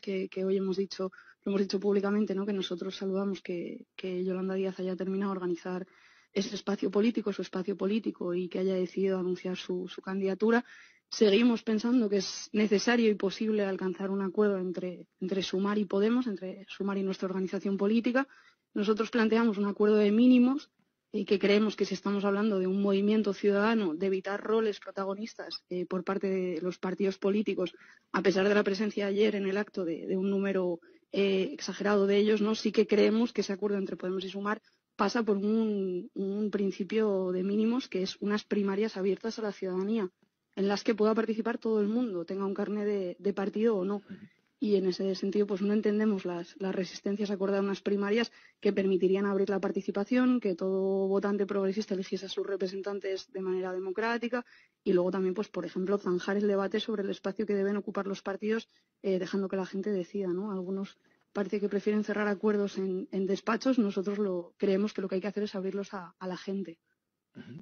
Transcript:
que, que hoy hemos dicho, lo hemos dicho públicamente, ¿no? que nosotros saludamos que, que Yolanda Díaz haya terminado de organizar ese espacio político, su espacio político, y que haya decidido anunciar su, su candidatura. Seguimos pensando que es necesario y posible alcanzar un acuerdo entre, entre Sumar y Podemos, entre Sumar y nuestra organización política. Nosotros planteamos un acuerdo de mínimos y que creemos que si estamos hablando de un movimiento ciudadano, de evitar roles protagonistas eh, por parte de los partidos políticos, a pesar de la presencia ayer en el acto de, un número eh, exagerado de ellos, ¿no? sí que creemos que ese acuerdo entre Podemos y Sumar pasa por un, principio de mínimos que es unas primarias abiertas a la ciudadanía, en las que pueda participar todo el mundo, tenga un carnet de partido o no y en ese sentido pues no entendemos las, las resistencias a acordar unas primarias que permitirían abrir la participación, que todo votante progresista eligiese a sus representantes de manera democrática y luego también pues por ejemplo zanjar el debate sobre el espacio que deben ocupar los partidos eh, dejando que la gente decida, ¿no? Algunos parece que prefieren cerrar acuerdos en, despachos, nosotros lo creemos que lo que hay que hacer es abrirlos a la gente.